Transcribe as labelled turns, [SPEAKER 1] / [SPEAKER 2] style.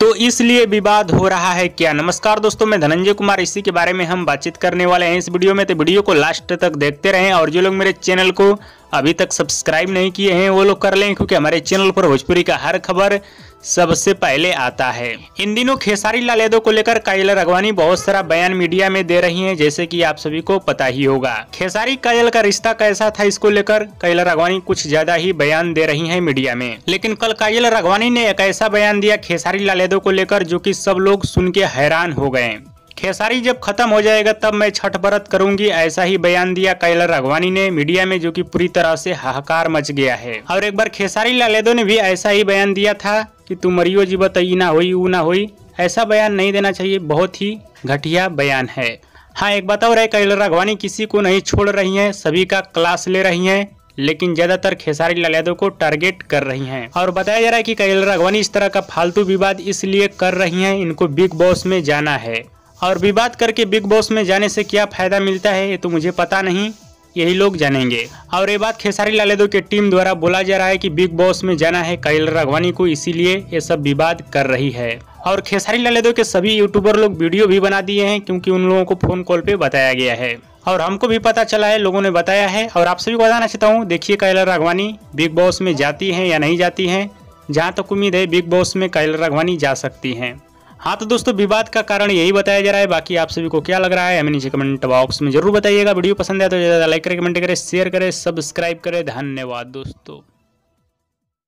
[SPEAKER 1] तो इसलिए विवाद हो रहा है क्या? नमस्कार दोस्तों, मैं धनंजय कुमार। इसी के बारे में हम बातचीत करने वाले हैं। इस वीडियो में तो वीडियो को लास्ट तक देखते रहें और जो लोग मेरे चैनल को अभी तक सब्सक्राइब नहीं किए हैं, वो लोग कर लें, क्योंकि हमारे चैनल पर भोजपुरी का हर खबर सबसे पहले आता है। इन दिनों खेसारी लाल यादव को लेकर कायल रगवानी बहुत सारा बयान मीडिया में दे रही हैं, जैसे कि आप सभी को पता ही होगा। खेसारी कायल का रिश्ता कैसा था इसको लेकर कायल रगवानी कुछ ज़्यादा ही बयान दे रही हैं मीडिया में। लेकिन कल कायल रगवानी ने एक ऐसा बयान दिया खेसारी लाल यादव को लेकर, जो की सब लोग सुन के हैरान हो गए। खेसारी जब खत्म हो जाएगा, तब मैं छठ व्रत करूँगी, ऐसा ही बयान दिया कैलाश राघवानी ने मीडिया में, जो कि पूरी तरह से हाहाकार मच गया है। और एक बार खेसारी लाल यादव ने भी ऐसा ही बयान दिया था कि, तू मरियो जी बताई ना हुई, ऊ ना हुई। ऐसा बयान नहीं देना चाहिए, बहुत ही घटिया बयान है। हाँ एक बात और है, कैलाश राघवानी किसी को नहीं छोड़ रही है, सभी का क्लास ले रही है, लेकिन ज़्यादातर खेसारी लाल यादव को टारगेट कर रही हैं। और बताया जा रहा है कि कैलाश राघवानी इस तरह का फालतू विवाद इसलिए कर रही हैं, इनको बिग बॉस में जाना है। और विवाद करके बिग बॉस में जाने से क्या फ़ायदा मिलता है, ये तो मुझे पता नहीं। यही लोग जानेंगे। और ये बात खेसारी लाल यादव की टीम द्वारा बोला जा रहा है कि बिग बॉस में जाना है कैल राघवानी को, इसीलिए ये सब विवाद कर रही है। और खेसारी लाल यादव के सभी यूट्यूबर लोग वीडियो भी बना दिए हैं, क्योंकि उन लोगों को फ़ोन कॉल पे बताया गया है। और हमको भी पता चला है, लोगों ने बताया है। और आप सभी को बताना चाहता हूँ, देखिए कैला राघवानी बिग बॉस में जाती है या नहीं जाती है। जहाँ तक उम्मीद है बिग बॉस में कैला राघवानी जा सकती हैं। हाँ तो दोस्तों, विवाद का कारण यही बताया जा रहा है। बाकी आप सभी को क्या लग रहा है, हमें नीचे कमेंट बॉक्स में ज़रूर बताइएगा। वीडियो पसंद आया तो ज़्यादा लाइक करें कमेंट करें शेयर करें सब्सक्राइब करें। धन्यवाद दोस्तों।